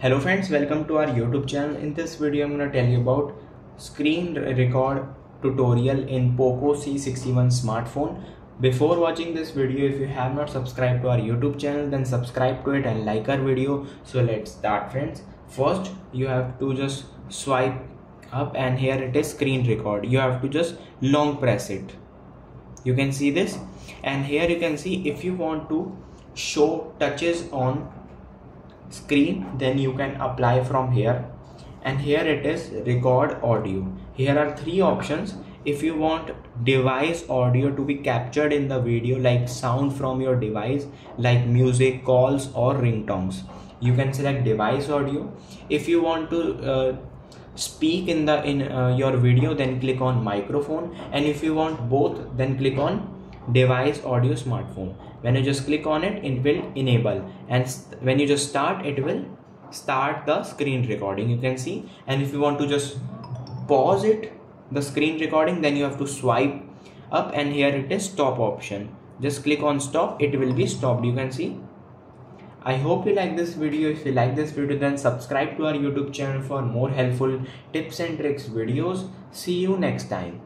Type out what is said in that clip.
hello friends welcome to our youtube channel. In this video i'm going to tell you about screen record tutorial in poco c61 smartphone. Before watching this video if you have not subscribed to our youtube channel then subscribe to it and like our video. So let's start friends. First you have to just swipe up and here it is screen record. You have to just long press it. You can see this? And here you can see if you want to show touches on screen then you can apply from here. And here it is record audio. Here are three options. If you want device audio to be captured in the video like sound from your device like music calls or ringtones you can select device audio. If you want to uh, speak in the in uh, your video then click on microphone. And if you want both then click on device audio smartphone when you just click on it it will enable and when you just start it will start the screen recording you can see and if you want to just pause it the screen recording then you have to swipe up and here it is stop option just click on stop it will be stopped you can see I hope you like this video. If you like this video then subscribe to our YouTube channel for more helpful tips and tricks videos. See you next time.